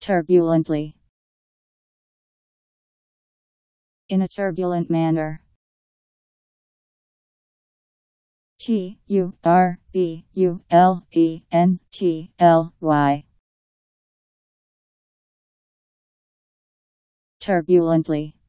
Turbulently. In a turbulent manner. T U R B U L E N T L Y. Turbulently.